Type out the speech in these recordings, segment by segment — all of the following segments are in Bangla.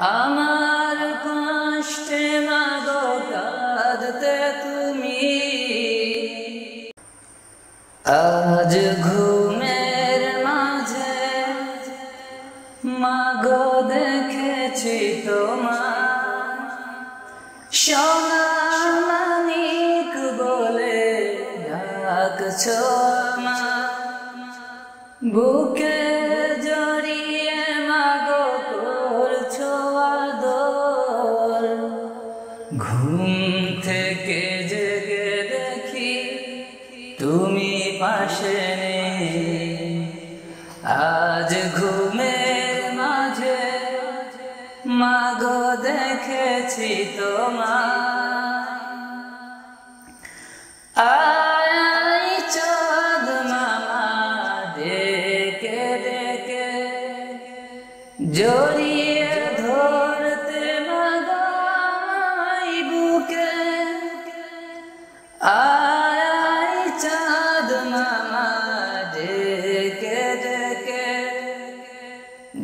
আমার কষ্টে মাগো কাঁদতে তুমি। আজ ঘুমের মাঝে মাগো দেখেছি তোমার সোনামানিক বলে ডাকছো আমার বুকে তুমি পাশে আজ ঘুমের মাঝে মাগো দেখেছি তোমার আই চাঁদ মামা ডেকে ডেকে জড়িয়ে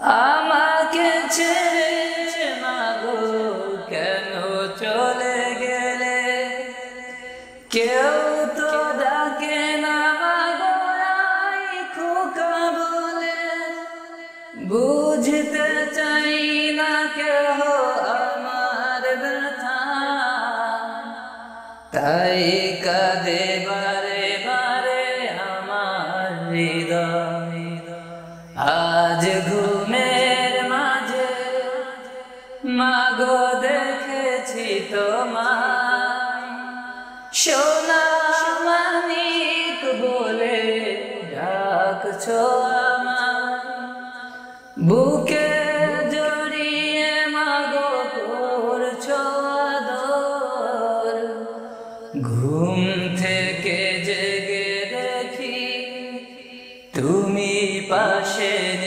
আমাকে ছেড়ে মাগো কেন চলে গেলে? কেউ তো ডাকে না মাগো খোকা বলে। বুঝতে চাই না কেহ আমার ব্যথা। তাই কাঁদে বারে বারে আমার হৃদয়। আজ মাঝে মাগো দেখেছি তোমানিক মানিক বলে ডাকছো বুকে জড়িয়ে মাগো করছ আদর। ঘুম থেকে জেগে দেখি তুমি পাশে